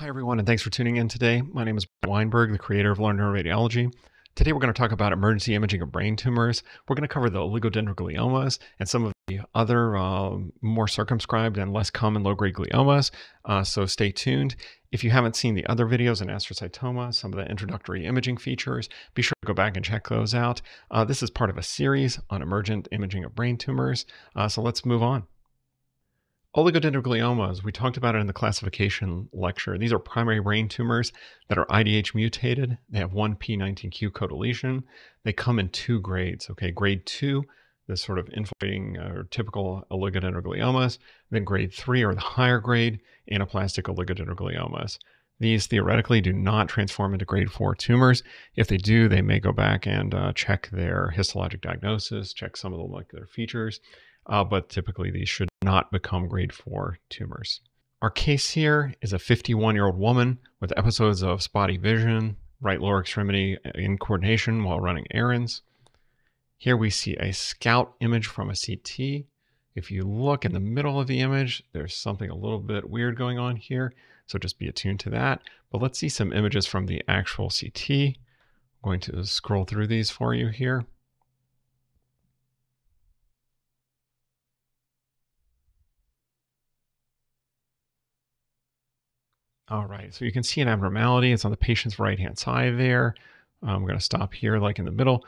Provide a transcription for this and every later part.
Hi, everyone, and thanks for tuning in today. My name is Weinberg, the creator of Learn Neuroradiology. Today, we're going to talk about emergency imaging of brain tumors. We're going to cover the oligodendrogliomas and some of the other uh, more circumscribed and less common low grade gliomas. Uh, so stay tuned. If you haven't seen the other videos on astrocytoma, some of the introductory imaging features, be sure to go back and check those out. Uh, this is part of a series on emergent imaging of brain tumors. Uh, so let's move on. Oligodendrogliomas, we talked about it in the classification lecture. These are primary brain tumors that are IDH mutated. They have one P19Q codeletion. They come in two grades. Okay, grade two, the sort of infiltrating uh, or typical oligodendrogliomas. Then grade three are the higher grade anaplastic oligodendrogliomas. These theoretically do not transform into grade four tumors. If they do, they may go back and uh, check their histologic diagnosis, check some of the molecular features uh, but typically these should not become grade 4 tumors. Our case here is a 51 year old woman with episodes of spotty vision, right lower extremity incoordination while running errands. Here we see a scout image from a CT. If you look in the middle of the image, there's something a little bit weird going on here. So just be attuned to that. But let's see some images from the actual CT. I'm going to scroll through these for you here. All right, so you can see an abnormality. It's on the patient's right-hand side there. I'm going to stop here, like in the middle.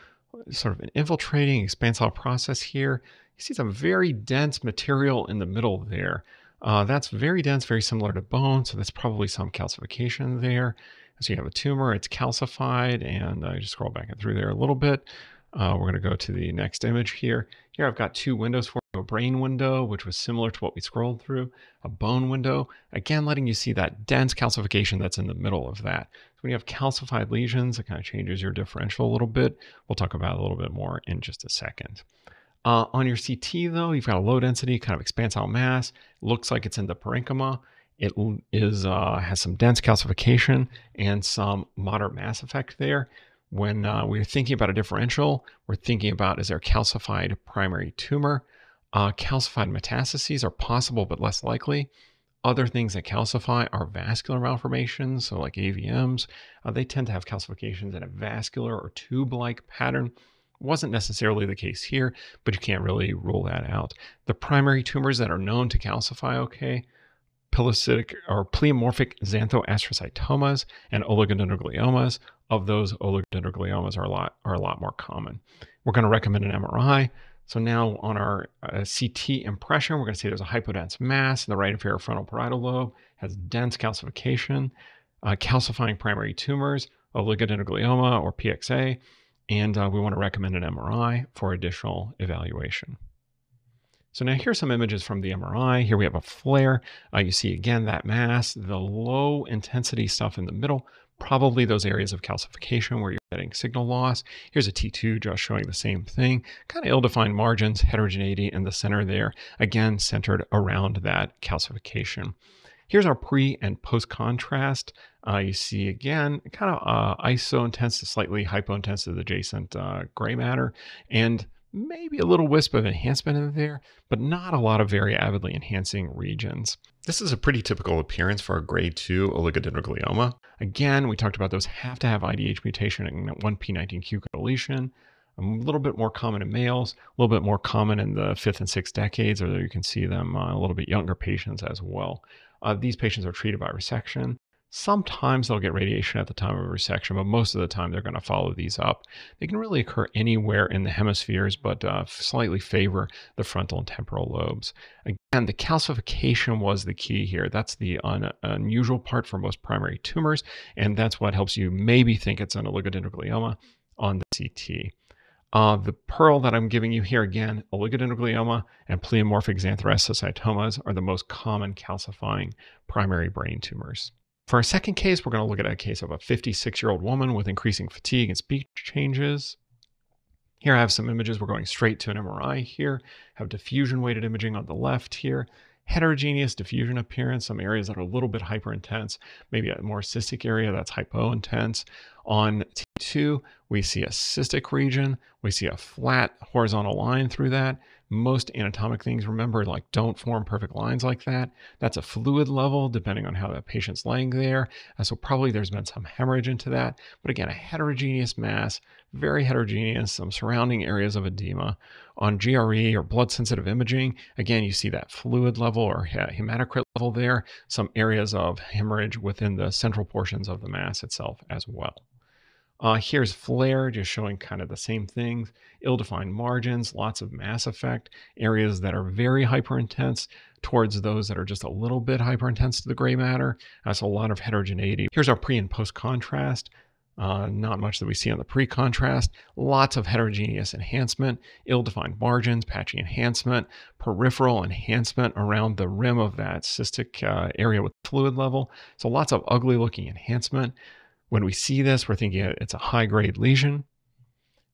Sort of an infiltrating expansile process here. You see some very dense material in the middle there. Uh, that's very dense, very similar to bone, so that's probably some calcification there. So you have a tumor, it's calcified, and I uh, just scroll back and through there a little bit. Uh, we're going to go to the next image here. Here I've got two windows for a brain window, which was similar to what we scrolled through, a bone window, again, letting you see that dense calcification that's in the middle of that. So when you have calcified lesions, it kind of changes your differential a little bit. We'll talk about a little bit more in just a second. Uh, on your CT, though, you've got a low density kind of expansile mass. Looks like it's in the parenchyma. It is uh, has some dense calcification and some moderate mass effect there. When uh, we're thinking about a differential, we're thinking about is there calcified primary tumor? Uh, calcified metastases are possible but less likely. Other things that calcify are vascular malformations, so like AVMs. Uh, they tend to have calcifications in a vascular or tube like pattern. Wasn't necessarily the case here, but you can't really rule that out. The primary tumors that are known to calcify okay pilocytic or pleomorphic xanthoastrocytomas and oligodendrogliomas. Of those, oligodendrogliomas are a lot are a lot more common. We're going to recommend an MRI. So now on our uh, CT impression, we're going to see there's a hypodense mass in the right inferior frontal parietal lobe, has dense calcification, uh, calcifying primary tumors, oligodendroglioma or PXA, and uh, we want to recommend an MRI for additional evaluation. So now here's some images from the MRI. Here we have a FLAIR. Uh, you see again that mass, the low intensity stuff in the middle, probably those areas of calcification where you're getting signal loss. Here's a T2 just showing the same thing. Kind of ill-defined margins, heterogeneity in the center there, again centered around that calcification. Here's our pre and post contrast. Uh, you see again, kind of uh, iso intense to slightly hypointense adjacent uh, gray matter. And maybe a little wisp of enhancement in there, but not a lot of very avidly enhancing regions. This is a pretty typical appearance for a grade 2 oligodendroglioma. Again, we talked about those have to have IDH mutation and 1p19q deletion. A little bit more common in males, a little bit more common in the fifth and sixth decades, although you can see them uh, a little bit younger patients as well. Uh, these patients are treated by resection. Sometimes they'll get radiation at the time of resection, but most of the time they're going to follow these up. They can really occur anywhere in the hemispheres, but uh, slightly favor the frontal and temporal lobes. Again, the calcification was the key here. That's the un- unusual part for most primary tumors, and that's what helps you maybe think it's an oligodendroglioma on the CT. Uh, the pearl that I'm giving you here again, oligodendroglioma and pleomorphic xanthoastrocytomas are the most common calcifying primary brain tumors. For our second case, we're going to look at a case of a 56 year old woman with increasing fatigue and speech changes. Here I have some images. We're going straight to an MRI here. Have diffusion weighted imaging on the left here. Heterogeneous diffusion appearance, some areas that are a little bit hyperintense, maybe a more cystic area that's hypointense. On T2, we see a cystic region. We see a flat horizontal line through that. Most anatomic things, remember, like don't form perfect lines like that. That's a fluid level, depending on how that patient's laying there. Uh, so probably there's been some hemorrhage into that. But again, a heterogeneous mass, very heterogeneous, some surrounding areas of edema. On GRE or blood sensitive imaging, again, you see that fluid level or hematocrit level there, some areas of hemorrhage within the central portions of the mass itself as well. Uh, here's FLAIR, just showing kind of the same things. Ill-defined margins, lots of mass effect, areas that are very hyperintense towards those that are just a little bit hyperintense to the gray matter. That's a lot of heterogeneity. Here's our pre and post contrast. Uh, not much that we see on the pre-contrast. Lots of heterogeneous enhancement, ill-defined margins, patchy enhancement, peripheral enhancement around the rim of that cystic uh, area with fluid level. So lots of ugly-looking enhancement. When we see this, we're thinking it's a high grade lesion.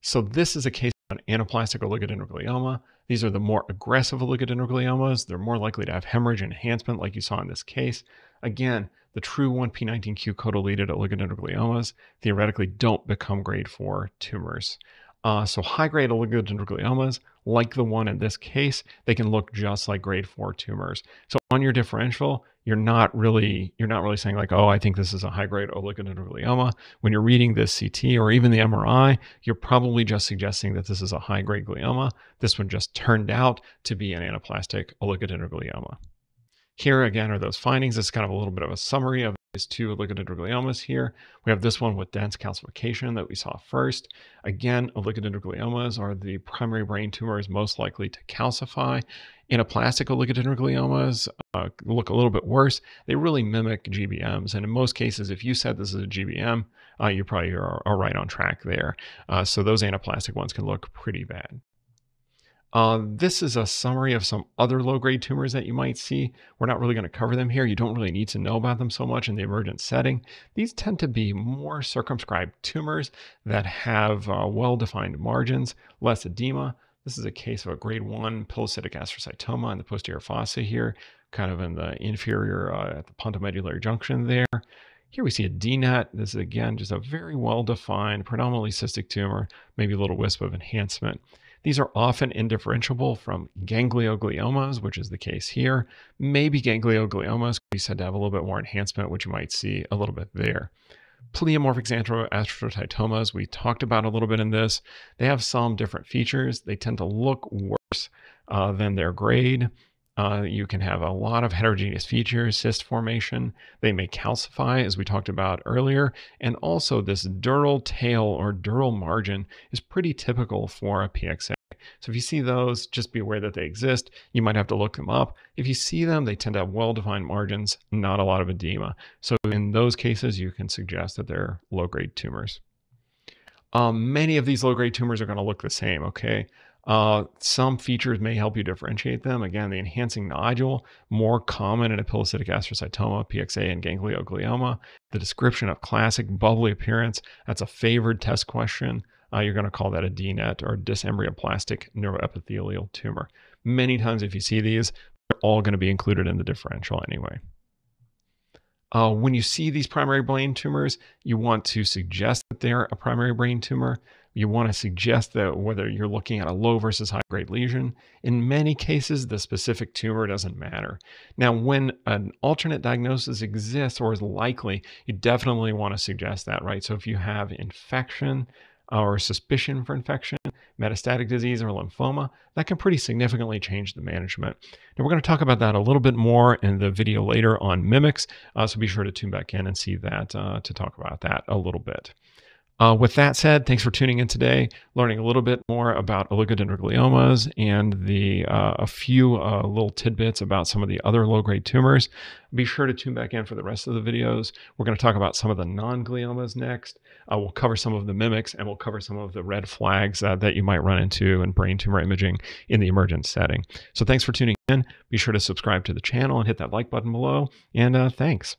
So this is a case of an anaplastic oligodendroglioma. These are the more aggressive oligodendrogliomas. They're more likely to have hemorrhage enhancement like you saw in this case. Again, the true 1p19q codeleted oligodendrogliomas theoretically don't become grade 4 tumors. Uh, so high-grade oligodendrogliomas, like the one in this case, they can look just like grade 4 tumors. So on your differential, you're not really you're not really saying like, oh, I think this is a high-grade oligodendroglioma. When you're reading this CT or even the MRI, you're probably just suggesting that this is a high-grade glioma. This one just turned out to be an anaplastic oligodendroglioma. Here again are those findings. Is kind of a little bit of a summary of these two oligodendrogliomas here. We have this one with dense calcification that we saw first. Again, oligodendrogliomas are the primary brain tumors most likely to calcify. Anaplastic oligodendrogliomas uh, look a little bit worse. They really mimic GBMs. And in most cases, if you said this is a GBM, uh, you probably are, are, right on track there. Uh, so those anaplastic ones can look pretty bad. Uh, this is a summary of some other low-grade tumors that you might see. We're not really going to cover them here. You don't really need to know about them so much in the emergent setting. These tend to be more circumscribed tumors that have uh, well-defined margins, less edema. This is a case of a grade 1 pilocytic astrocytoma in the posterior fossa here, kind of in the inferior uh, at the pontomedullary junction there. Here we see a DNET. This is again just a very well-defined, predominantly cystic tumor, maybe a little wisp of enhancement. These are often indifferentiable from gangliogliomas, which is the case here. Maybe gangliogliomas could be said to have a little bit more enhancement, which you might see a little bit there. Pleomorphic xanthoastrocytomas, we talked about a little bit in this. They have some different features. They tend to look worse uh, than their grade. Uh, you can have a lot of heterogeneous features, cyst formation. They may calcify, as we talked about earlier. And also, this dural tail or dural margin is pretty typical for a PXA. So if you see those, just be aware that they exist. You might have to look them up. If you see them, they tend to have well-defined margins, not a lot of edema. So in those cases, you can suggest that they're low-grade tumors. Um, many of these low-grade tumors are going to look the same, okay? Uh, some features may help you differentiate them. Again, the enhancing nodule, more common in pilocytic astrocytoma, PXA, and ganglioglioma. The description of classic bubbly appearance, that's a favored test question. Uh, you're going to call that a DNET or dysembryoplastic neuroepithelial tumor. Many times, if you see these, they're all going to be included in the differential anyway. Uh, when you see these primary brain tumors, you want to suggest that they're a primary brain tumor you want to suggest that whether you're looking at a low versus high grade lesion, in many cases, the specific tumor doesn't matter. Now, when an alternate diagnosis exists or is likely, you definitely want to suggest that, right? So if you have infection, or suspicion for infection, metastatic disease, or lymphoma, that can pretty significantly change the management. Now, we're going to talk about that a little bit more in the video later on mimics, uh, so be sure to tune back in and see that uh, to talk about that a little bit. Uh, with that said, thanks for tuning in today, learning a little bit more about oligodendrogliomas and the uh, a few uh, little tidbits about some of the other low-grade tumors. Be sure to tune back in for the rest of the videos. We're going to talk about some of the non-gliomas next. Uh, we'll cover some of the mimics and we'll cover some of the red flags uh, that you might run into in brain tumor imaging in the emergent setting. So thanks for tuning in. Be sure to subscribe to the channel and hit that like button below. And uh, thanks.